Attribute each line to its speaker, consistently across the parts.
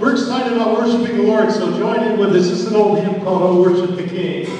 Speaker 1: We're excited about worshiping the Lord, so join in with us. This is an old hymn called Oh Worship the King.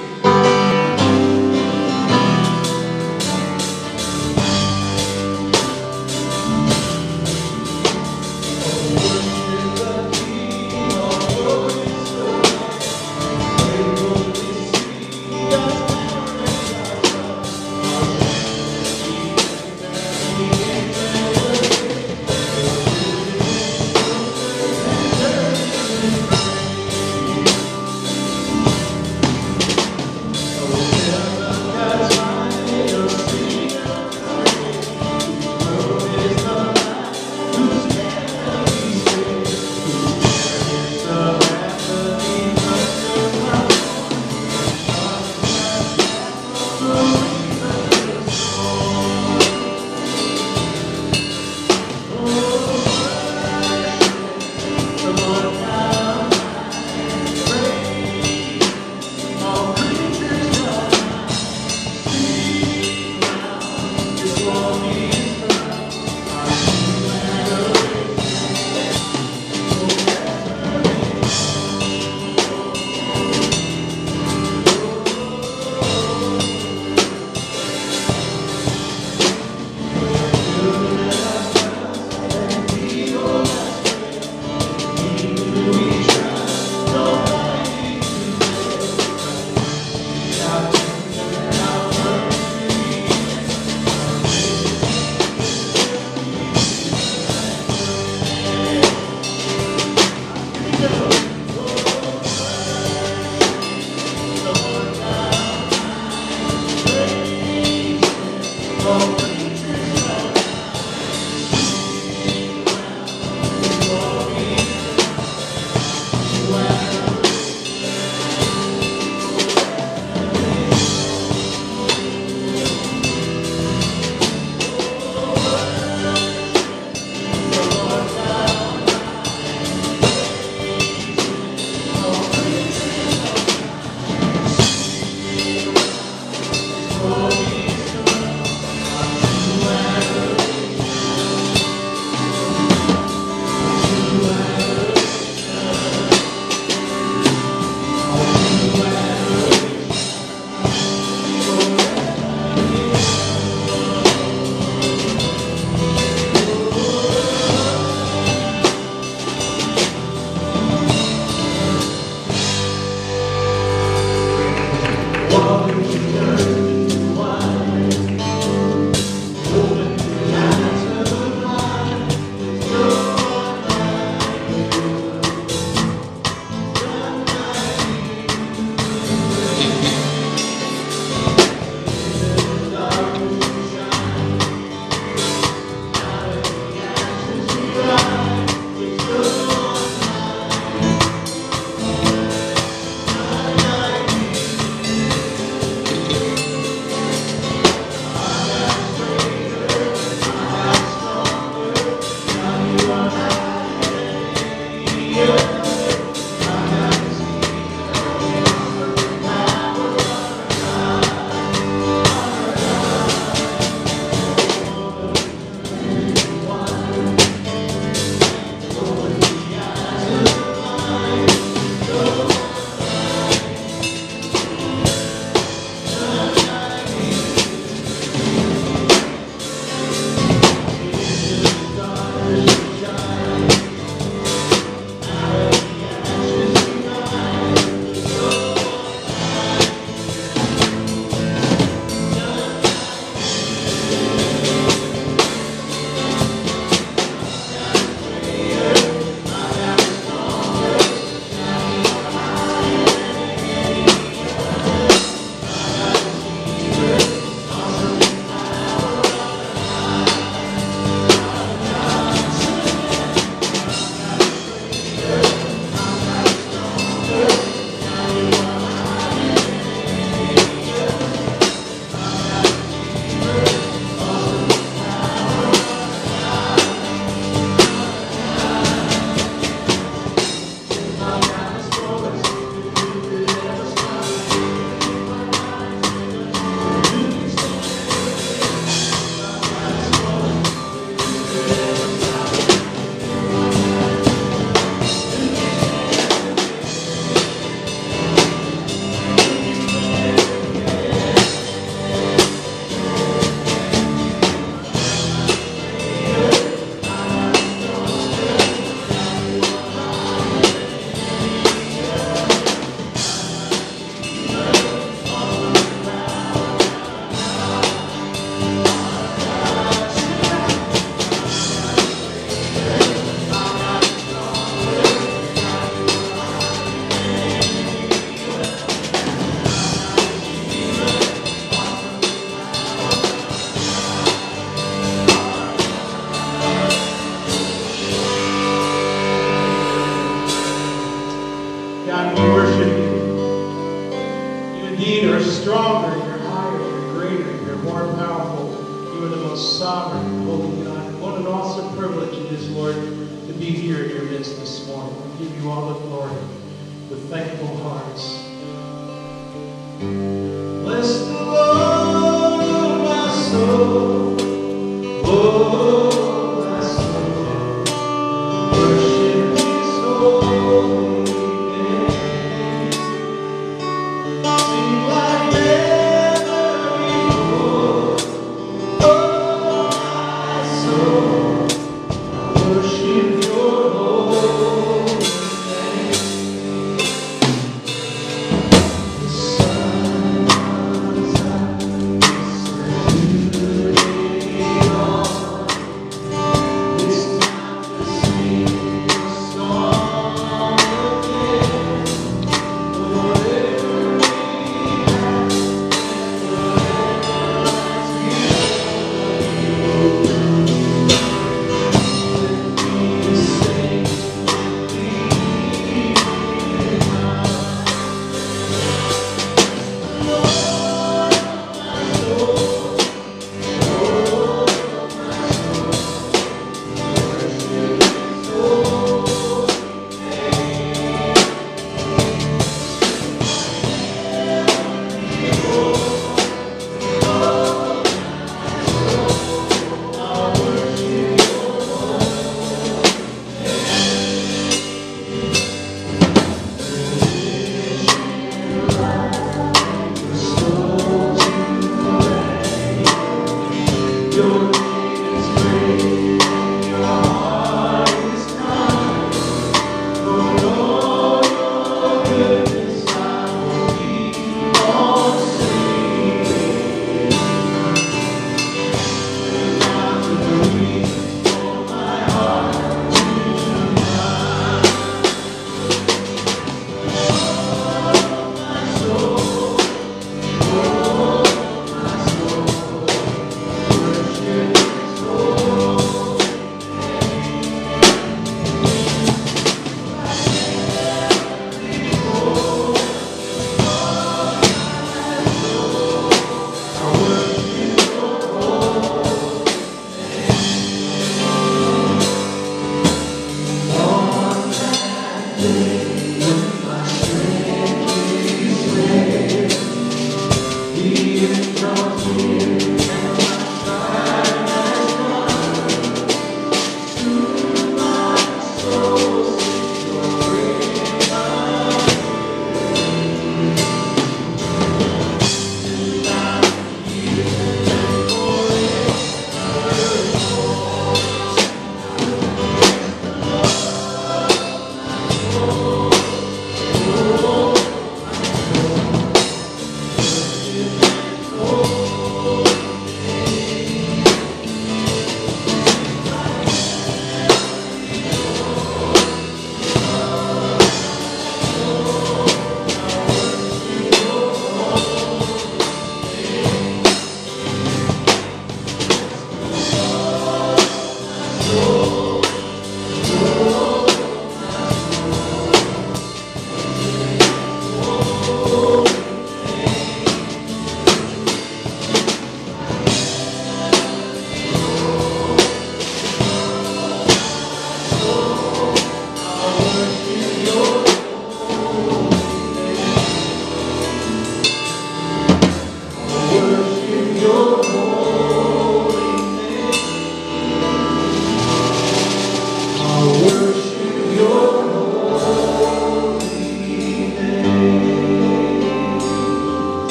Speaker 1: stronger, you're higher, you're greater, you're more powerful. You are the most sovereign, holy God. What an awesome privilege it is, Lord, to be here in your midst this morning. We give you all the glory with thankful hearts.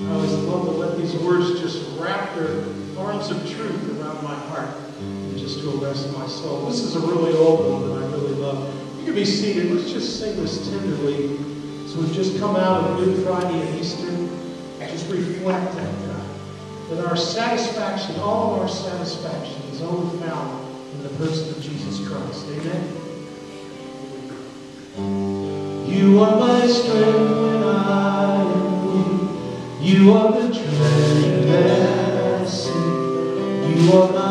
Speaker 1: I always love to let these words just wrap their arms of truth around my heart and just to arrest my soul. This is a really old one that I really love. You can be seated. Let's just sing this tenderly. So we've just come out of Good Friday and Easter. Just reflect that, God. That our satisfaction, all of our satisfaction, is only found in the person of Jesus Christ. Amen. You are my strength You are the treasure that I see. You are my.